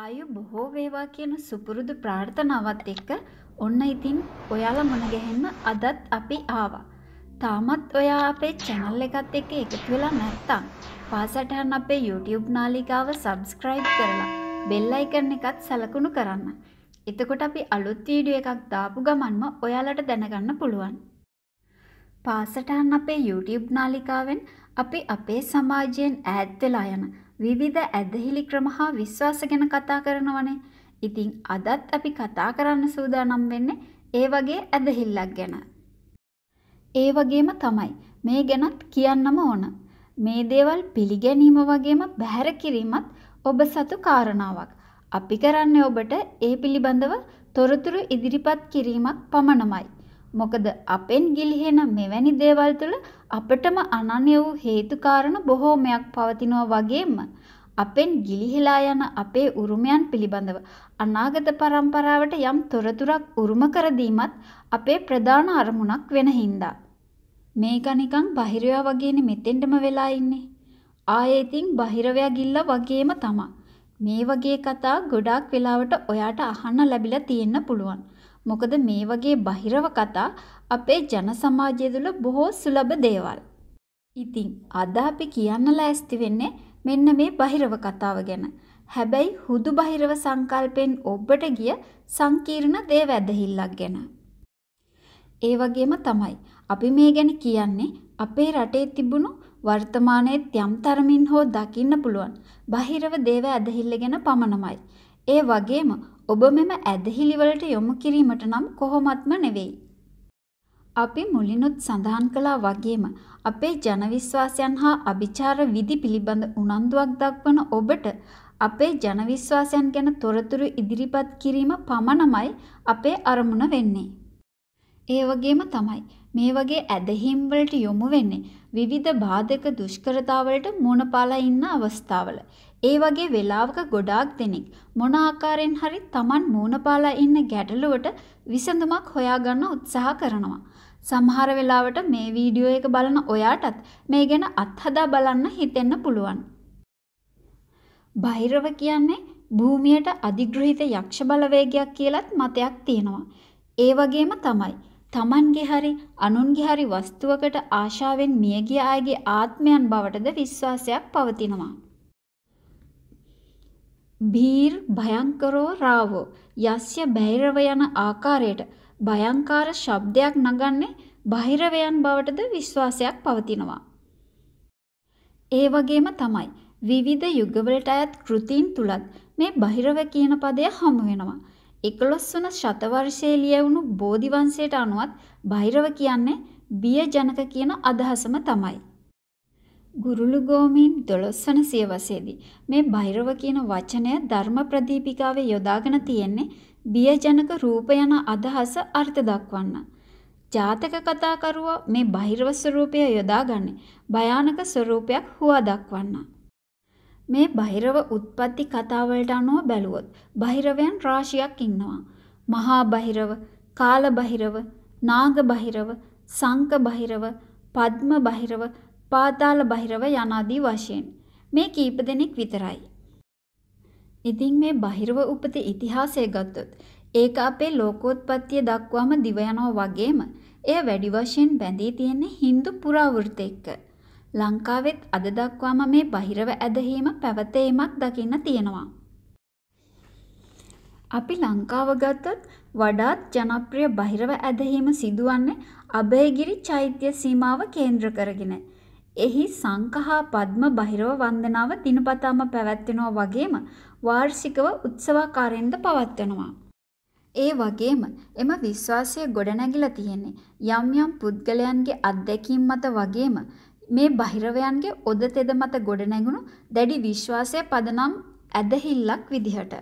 ආයු බොහෝ වේවා කියන සුපුරුදු ප්‍රාර්ථනාවත් එක්ක ඔන්න ඉතින් ඔයාලා මුණ ගැහෙන්න අදත් අපි ආවා. තාමත් ඔයා අපේ channel එකත් එක්ක එකතු වෙලා නැත්නම් පාසටහන් අපේ YouTube නාලිකාව subscribe කරලා bell icon එකත් සලකුණු කරන්න. එතකොට අපි අලුත් වීඩියෝ එකක් දාපු ගමන්ම ඔයාලට දැනගන්න පුළුවන්. පාසටහන් අපේ YouTube නාලිකාවෙන් අපි අපේ සමාජයෙන් ඈත් වෙලා යන විවිධ ඇදහිලි ක්‍රම හා විශ්වාස ගැන කතා කරනවනේ. ඉතින් අදත් අපි කතා කරන්න සූදානම් වෙන්නේ ඒ වගේ ඇදහිල්ලක් ගැන. ඒ වගේම තමයි මේ ගැනත් කියන්නම ඕන. මේ දේවල් පිළිගැනීම වගේම බැහැර කිරීමත් ඔබ සතු කාරණාවක්. අපි කරන්නේ ඔබට ඒ පිළිබඳව තොරතුරු ඉදිරිපත් කිරීමක් පමණමයි. මොකද අපෙන් ගිලිහෙන මෙවැනි දේවල් තුළ අපටම අනන්‍ය වූ හේතු කාරණ බොහෝමයක් පවතිනවා වගේම අපෙන් ගිලිහිලා යන අපේ උරුමයන් පිළිබඳව අනාගත පරම්පරාවට යම් තොරතුරක් උරුම කර දීමත් අපේ ප්‍රධාන අරමුණක් වෙන හින්දා. මේක නිකන් බහිරවයා වගේනේ මෙතෙන්ටම වෙලා ඉන්නේ. ආයේ ඉතින් බහිරවයා ගිල්ල වගේම තමා. මේ වගේ කතා ගොඩාක් වෙලාවට ඔයාට අහන්න ලැබිලා තියෙන්න පුළුවන්. මොකද මේ වගේ බහිරව කතා අපේ ජන සමාජය තුළ බොහෝ සුලභ දේවල්. ඉතින් අද අපි කියන්න ලෑස්ති වෙන්නේ මෙන්න මේ බහිරව කතාව ගැන. හැබැයි හුදු බහිරව සංකල්පෙන් ඔබට ගිය සංකීර්ණ දේව ඇදහිල්ලක් ගැන. ඒ වගේම තමයි අපි මේ ගැන කියන්නේ අපේ රටේ තිබුණු වර්තමානයේ යම් තරමින් හෝ දකින්න පුළුවන් බහිරව දේව ඇදහිල්ල ගැන පමණමයි. ඒ වගේම ඔබ මෙම ඇදහිලි වලට යොමු කිරීමට නම් කොහොමත්ම නෙවෙයි. අපි මුලිනුත් සඳහන් කළා වගේම අපේ ජන විශ්වාසයන් හා අභිචාර විධි පිළිබඳ උනන්දුවක් දක්වන ඔබට අපේ ජන විශ්වාසයන් ගැන තොරතුරු ඉදිරිපත් කිරීම පමණමයි අපේ අරමුණ වෙන්නේ. ඒ වගේම තමයි මේ වගේ ඇදහිම් වලට යොමු වෙන්නේ විවිධ බාධක දුෂ්කරතාවලට මුහුණ පාලා ඉන්න අවස්ථාවල. ඒ වගේ වෙලාවක ගොඩාක් දෙනෙක් මොන ආකාරයෙන් හරි Taman මුහුණ පාලා ඉන්න ගැටලුවට විසඳුමක් හොයාගන්න උත්සාහ කරනවා. සමහර වෙලාවට මේ වීඩියෝ එක බලන ඔයාටත් මේ ගැන අත්හදා බලන්න හිතෙන්න පුළුවන්. බහිරව කියන්නේ භූමියට අධිග්‍රහිත යක්ෂ බලවේගයක් කියලත් මතයක් තියෙනවා. ඒ වගේම තමයි තමන්ගේ හරි අනුන්ගේ හරි වස්තුවකට ආශාවෙන් මියගිය අයගේ ආත්මයන් බවටද විශ්වාසයක් පවතිනවා. භීර් භයංකරෝ රාවෝ යස්ය බෛරව යන ආකාරයට භයංකාර ශබ්දයක් නගන්නේ බහිරවයන් බවටද විශ්වාසයක් පවතිනවා. ඒ වගේම තමයි විවිධ යුගවලට අයත් කෘතීන් තුලත් මේ බහිරව කියන පදය හමු වෙනවා. 11 වන ශතවර්ෂයේ ලියවුණු බෝධිවංශයට අනුවත් බහිරව කියන්නේ බියජනක කියන අදහසම තමයි. ගුරුළුගෝමීන් 12 වන සියවසේදී මේ බහිරව කියන වචනය ධර්ම ප්‍රදීපිකාවේ යොදාගෙන තියෙන්නේ බියජනක රූප යන අදහස අර්ථ දක්වන්න. ජාතක කතාකරුවා මේ බහිරව ස්වරූපය යොදාගන්නේ භයානක ස්වරූපයක් හුවා දක්වන්න. මේ බහිරව උත්පත්ති කතාවලට අනුව බැලුවොත් බහිරවයන් රාශියක් ඉන්නවා. මහා බහිරව, කාල බහිරව, නාග බහිරව, සංක බහිරව, පද්ම බහිරව, පාතාල බහිරව යනාදී වශයෙන් මේ කීප දෙනෙක් විතරයි. ඉතින් මේ බහිරව උපත ඉතිහාසය ගත්තොත් ඒක අපේ ලෝකෝත්පත්තිය දක්වාම දිව යනවා වගේම එය වැඩි වශයෙන් බැඳී තියෙන්නේ Hindu පුරාවෘත එක්ක. ලංකාවෙත් අද දක්වාම මේ බහිරව ඇදහිීම පැවතීමක් දකින්න තියෙනවා. අපි ලංකාව ගත්තොත් වඩාත් ජනප්‍රිය බහිරව ඇදහිීම සිදුවන්නේ අභයගිරි චෛත්‍ය සීමාව කේන්ද්‍ර කරගෙන. එහි සංඝ හා පද්ම බහිරව වන්දනාව දිනපතාම පැවැත්වෙනවා වගේම වාර්ෂිකව උත්සවාකාරයෙන්ද පවත්වනවා. ඒ වගේම එම විශ්වාසය ගොඩනැගිලා තියෙන්නේ යම් යම් පුද්ගලයන්ගේ අත්දැකීම් මත වගේම මේ බහිරවයන්ගේ ඔද තෙද මත ගොඩනැගුණු දැඩි විශ්වාසය පදනම් ඇදහිල්ලක් විදිහට.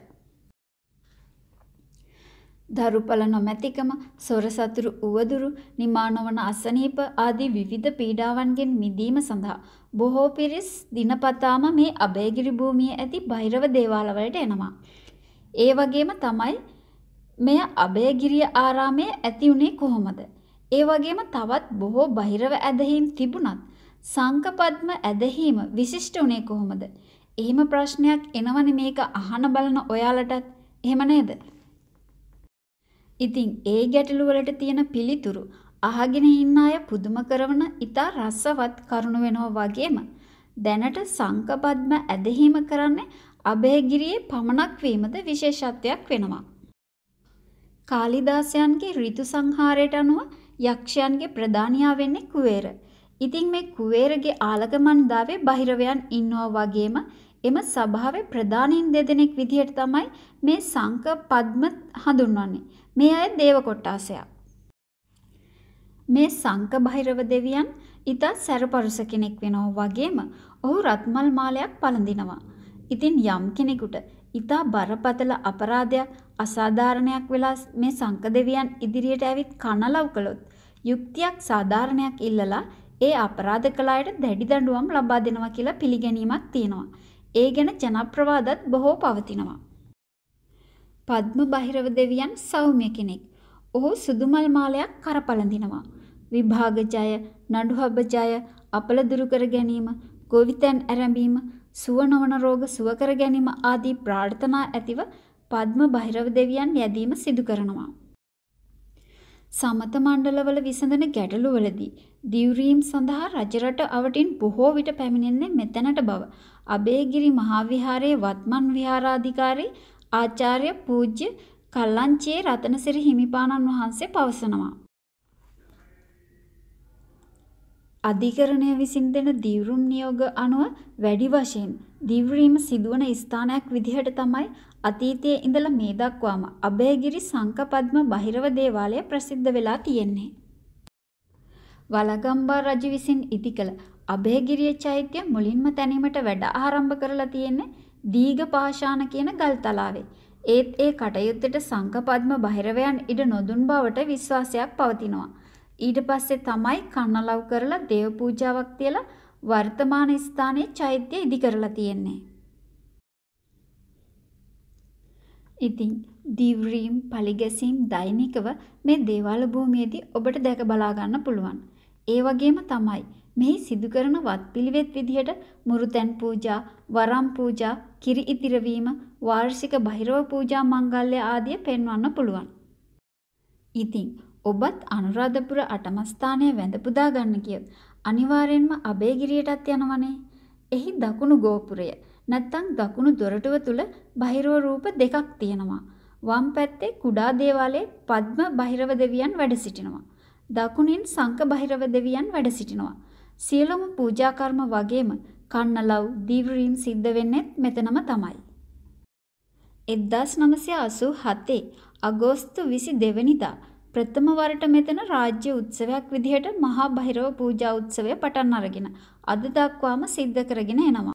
දරුපල නොමැතිකම, සොර සතුරු උවදුරු, නිමා නොවන අසනීප ආදී විවිධ පීඩාවන්ගෙන් මිදීම සඳහා බොහෝ පිරිස් දිනපතාම මේ අභයගිරි භූමියේ ඇති බහිරව දේවාලවලට එනවා. ඒ වගේම තමයි මෙය අභයගිරිය ආරාමයේ ඇති උනේ කොහොමද? ඒ වගේම තවත් බොහෝ බහිරව ඇදහිම් තිබුණත් සංකපද්ම ඇදහිම විශිෂ්ට උනේ කොහොමද? එහෙම ප්‍රශ්නයක් එනවනේ මේක අහන බලන ඔයාලටත්. එහෙම නේද? ඉතින් ඒ ගැටලු වලට තියෙන පිළිතුරු අහගෙන ඉන්න අය පුදුම කරන ඉතා රසවත් කරුණු වෙනවා වගේම දැනට සංකපද්ම ඇදහිම කරන්නේ අභයගිරියේ පමණක් වීමද විශේෂත්වයක් වෙනවා. කාලිදාසයන්ගේ ඍතු සංහාරයට අනුව යක්ෂයන්ගේ ප්‍රධානියා වෙන්නේ කුවේර. ඉතින් මේ කුවේරගේ ආලගමන්දාවේ බහිරවයන් ඉන්නවා වගේම එම සභාවේ ප්‍රධානීන් දෙදෙනෙක් විදිහට තමයි මේ සංක පද්ම හඳුන්වන්නේ. මේ අය දේව කොට්ටාසයක්. මේ සංක භෛරව දෙවියන් ඊට සැරපරුස කෙනෙක් වෙනවා වගේම ඔහු රත්මල් මාලයක් පළඳිනවා. ඉතින් යම් කෙනෙකුට ඊට බරපතල අපරාධයක් අසාධාරණයක් වෙලා මේ සංක දෙවියන් ඉදිරියට ඇවිත් කනලව් කළොත් යුක්තියක් සාධාරණයක් ඉල්ලලා ඒ අපරාධ කළ අයට දැඩි දඬුවම් ලබා දෙනවා කියලා පිළිගැනීමක් තියෙනවා. ඒ ගැන ජනප්‍රවාදත් බොහෝ පවතිනවා. පද්ම බහිරව දෙවියන් සෞම්‍ය කෙනෙක්. ඔහු සුදුමල් මාලයක් කරපළඳිනවා. විභාග ජය, නඩුහබ ජය, අපල දුරු කර ගැනීම, ගොවිතැන් ඇරඹීම, සුව නොවන රෝග සුව කර ගැනීම ආදී ප්‍රාර්ථනා ඇතිව පද්ම බහිරව දෙවියන් යැදීම සිදු කරනවා. සමත මණ්ඩලවල විසඳන ගැටලුවලදී දිවුරීම් සඳහා රජරට අවටින් බොහෝ විට පැමිණෙන්නේ මෙතැනට බව අබේගිරි මහාවිහාරයේ වත්මන් විහාරාධිකාරී ආචාර්ය පූජ්‍ය කල්ලංචියේ රතනසිරි හිමිපාණන් වහන්සේ පවසනවා. අධිකරණය විසින් දෙන දිවුරුම් නියෝග අනුව වැඩි වශයෙන් දිවුරීම සිදුවන ස්ථානයක් විදිහට තමයි අතීතයේ ඉඳලා මේ දක්වාම අභයගිරි සංකපද්ම බහිරව දේවාලය ප්‍රසිද්ධ වෙලා තියෙන්නේ. වලගම්බා රජු විසින් ඉදිකළ අභයගිරිය චෛත්‍ය මුලින්ම තැනීමට වැඩ ආරම්භ කරලා තියෙන්නේ දීඝපාෂාණ කියන ගල්තලාවේ. ඒත් ඒ කටයුත්තට සංකපද්ම බහිරවයන් ඉඩ නොදුන් බවට විශ්වාසයක් පවතිනවා. ඊට පස්සේ තමයි කන්නලව් කරලා දේව පූජාවක් තියලා වර්තමාන ස්ථානයේ චෛත්‍ය ඉදි කරලා තියෙන්නේ. ඉතින් දිව්රීම් පලිගැසීම් දෛනිකව මේ දේවාල භූමියේදී ඔබට දැක බලා ගන්න පුළුවන්. ඒ වගේම තමයි මෙහි සිදු කරන වත්පිළිවෙත් විදිහට මුරුතැන් පූජා, වරම් පූජා, කිරි ඉතිරවීම, වාර්ෂික බහිරව පූජා මංගල්‍ය ආදිය පෙන්වන්න පුළුවන්. ඉතින් ඔබත් අනුරාධපුර අටමස්ථානය වැඳ පුදා ගන්න කියොත් අනිවාර්යෙන්ම අබේගිරියටත් යනවනේ. එහි දකුණු ගෝපුරය නැත්තම් දකුණු දොරටුව තුල බහිරව රූප දෙකක් තියෙනවා. වම් පැත්තේ කුඩා දේවාලයේ පද්ම බහිරව දෙවියන් වැඩ සිටිනවා. දකුණින් සංක බහිරව දෙවියන් වැඩ සිටිනවා. සියලුම පූජා කර්ම වගේම කන්නලව් දීවරීම් සිද්ධ වෙන්නේ මෙතනම තමයි. 1987 අගෝස්තු 22 වෙනිදා ප්‍රථම වරට මෙතන රාජ්‍ය උත්සවයක් විදිහට මහා බහිරව පූජා උත්සවය පටන් අරගෙන අද දක්වාම සිද්ධ කරගෙන එනවා.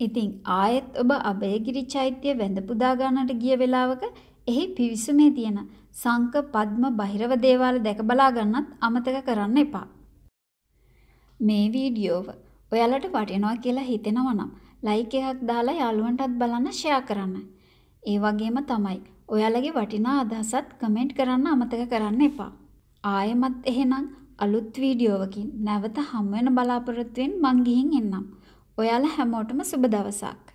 ඉතින් ආයෙත් ඔබ අභයගිරි චෛත්‍ය වැඳ පුදා ගන්නට ගිය වෙලාවක එහි පිවිසුමේ තියෙන සංක පද්ම බහිරව දේවාල දැක බලා ගන්නත් අමතක කරන්න එපා. මේ වීඩියෝව ඔයාලට වටිනවා කියලා හිතෙනවා නම් ලයික් එකක් දාලා යාළුවන්ටත් බලන්න ෂෙයා කරන්න. ඒ වගේම තමයි ඔයාලගේ වටිනා අදහසත් කමෙන්ට් කරන්න අමතක කරන්න එපා. ආයෙමත් එහෙනම් අලුත් වීඩියෝවකින් නැවත හමු වෙන බලාපොරොත්තුවෙන් මං ගිහින් එන්නම්. ඔයාලා හැමෝටම සුබ දවසක්.